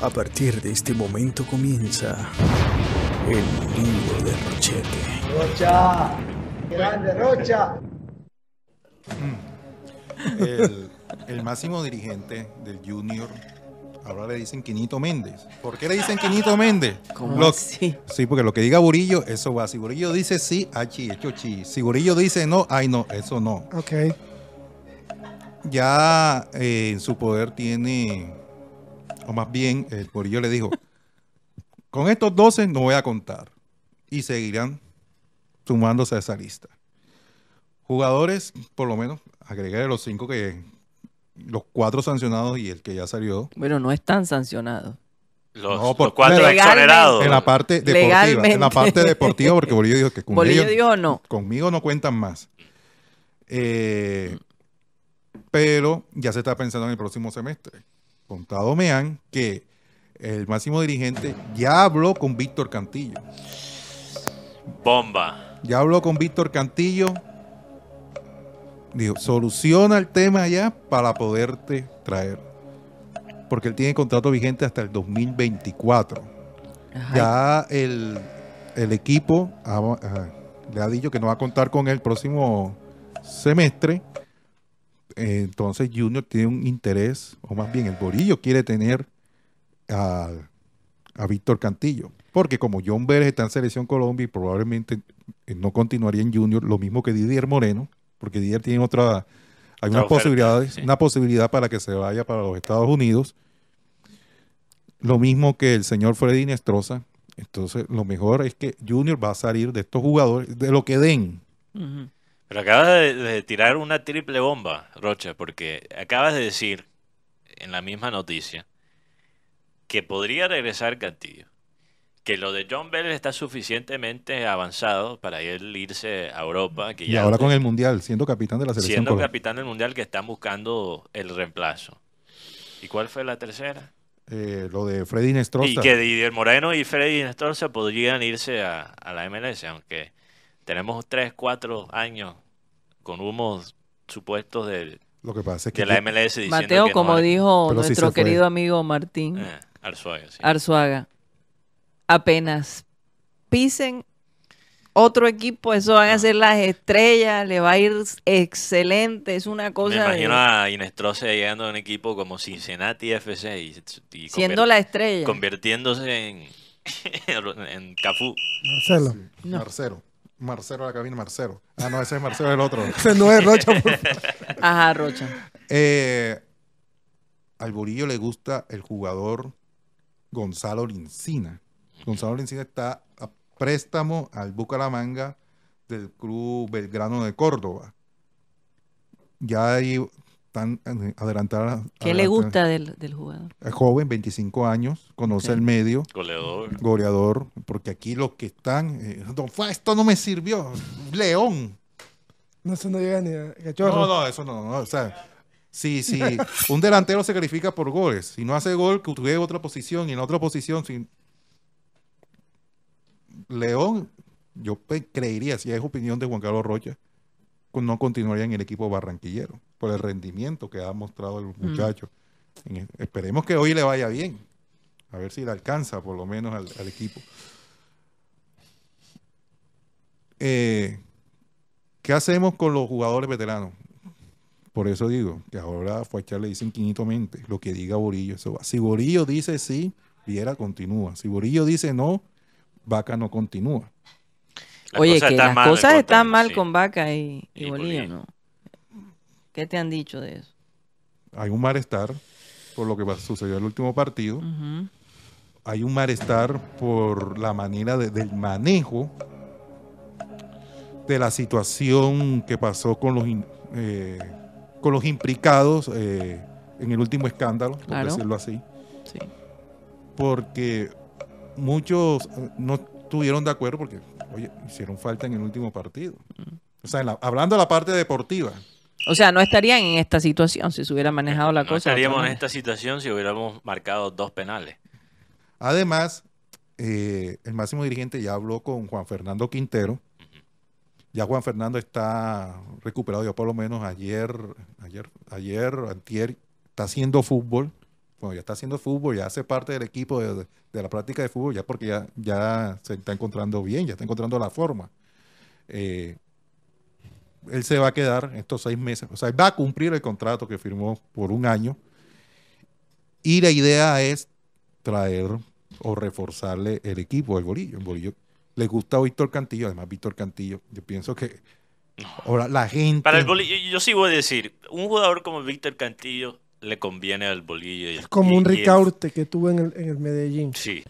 A partir de este momento comienza el libro de Rochete. Rocha, grande Rocha. El, el máximo dirigente del Junior, ahora le dicen Quinito Méndez. ¿Por qué le dicen Quinito Méndez? ¿Cómo Lo- así? Sí, porque lo que diga Burillo, eso va. Si Burillo dice sí, achi, hecho chi. Si Burillo dice no, ay no, eso no. Ok. Ya eh, en su poder tiene, o más bien, el Burillo le dijo, con estos 12 no voy a contar. Y seguirán sumándose a esa lista. Jugadores, por lo menos, agregaré los cinco que, los cuatro sancionados y el que ya salió. Bueno, no están sancionados. Los, No, por- los cuatro exonerados. En la parte deportiva. En la parte deportiva, porque Bolillo dijo que con Bolillo ellos- dijo no. conmigo no cuentan más. Eh, pero ya se está pensando en el próximo semestre. Contado me han que el máximo dirigente ya habló con Víctor Cantillo. Bomba. Ya habló con Víctor Cantillo. Dijo, soluciona el tema ya para poderte traer. Porque él tiene contrato vigente hasta el 2024. Ajá. Ya el, el equipo ha- ha- le ha dicho que no va a contar con él el próximo semestre. Eh, Entonces Junior tiene un interés, o más bien el Borillo quiere tener a, a Víctor Cantillo. Porque como John Vélez está en Selección Colombia y probablemente eh, no continuaría en Junior, lo mismo que Didier Moreno, porque Didier tiene otra, hay unas posibilidades, sí. una posibilidad para que se vaya para los Estados Unidos. Lo mismo que el señor Freddy Nestroza. Entonces, lo mejor es que Junior va a salir de estos jugadores, de lo que den. Pero acabas de, de tirar una triple bomba, Rocha, porque acabas de decir en la misma noticia que podría regresar Cantillo. Que lo de John Bell está suficientemente avanzado para él irse a Europa. Que Y ya ahora con el Mundial, siendo capitán de la selección. siendo Colombia. capitán del mundial que están buscando el reemplazo. ¿Y cuál fue la tercera? Eh, lo de Freddy Nestroza. Y que Didier Moreno y Freddy Nestorza podrían irse a, a la MLS, aunque tenemos 3, 4 años con humos supuestos del- Lo que pasa es que de la MLS diciendo Mateo, que no como van- dijo Pero nuestro querido amigo Martín Eh, Arzuaga, sí. Arzuaga, apenas pisen otro equipo, eso van a ser las estrellas, le va a ir excelente, es una Me cosa de- imagino a Inestrosa llegando a un equipo como Cincinnati FC y, y siendo la estrella. convirtiéndose en, en Cafú. Marcelo. No. Marcelo. Marcelo a la cabina, Marcelo. Ah, no, ese es Marcelo el otro. Ese no es Rocha. por favor. Ajá, Rocha. Eh, al Burillo le gusta el jugador Gonzalo Lincina. Gonzalo Lincina está a préstamo al Bucaramanga del Club Belgrano de Córdoba. Ya ahí están eh, adelantadas. ¿Qué le gusta del, del jugador? Es joven, 25 años, conoce el medio, Goleador. goleador, porque aquí los que están, eh, "Don Fa, esto no me sirvió, León. No, eso no llega ni a No, cachorro. no, eso no, no, o sea, si, si un delantero se califica por goles, si no hace gol, que juegue otra posición y en otra posición, si León, yo creería, si es opinión de Juan Carlos Rocha, no continuaría en el equipo barranquillero por el rendimiento que ha mostrado el muchacho. En e- esperemos que hoy le vaya bien, a ver si le alcanza por lo menos al, al equipo. Eh, ¿Qué hacemos con los jugadores veteranos? Por eso digo que ahora Fuachar le dicen quinitamente lo que diga Borillo. Eso va. Si Borillo dice sí, Viera continúa. Si Borillo dice no, Vaca no continúa. Las Oye, cosas que están las mal cosas están mal sí. con Vaca y, y Y Bolillo, Bolillo. ¿no? ¿Qué te han dicho de eso? Hay un malestar por lo que sucedió en el último partido. Hay un malestar por la manera de- del manejo de la situación que pasó con los, in- eh, con los implicados eh, en el último escándalo, por Claro. decirlo así. Sí. porque muchos eh, no estuvieron de acuerdo porque, oye, hicieron falta en el último partido. O sea, en la- hablando de la parte deportiva, O sea, no estarían en esta situación si se hubiera manejado la No cosa. estaríamos en esta situación si hubiéramos marcado dos penales. además, eh, el máximo dirigente ya habló con Juan Fernando Quintero. Ya Juan Fernando está recuperado, ya por lo menos ayer, ayer, ayer, antier, está haciendo fútbol. Bueno, ya está haciendo fútbol, ya hace parte del equipo de, de- la práctica de fútbol, ya porque ya, ya se está encontrando bien, ya está encontrando la forma. Eh, él se va a quedar estos seis meses, o sea, él va a cumplir el contrato que firmó por un año. Y la idea es traer o reforzarle el equipo del Bolillo. El Bolillo le gusta a Víctor Cantillo, además Víctor Cantillo, yo pienso que ahora la gente... Para el bolillo, yo sí voy a decir, un jugador como Víctor Cantillo le conviene al bolillo. y- Es como y- un y el- que tuvo en el, en el Medellín. Sí.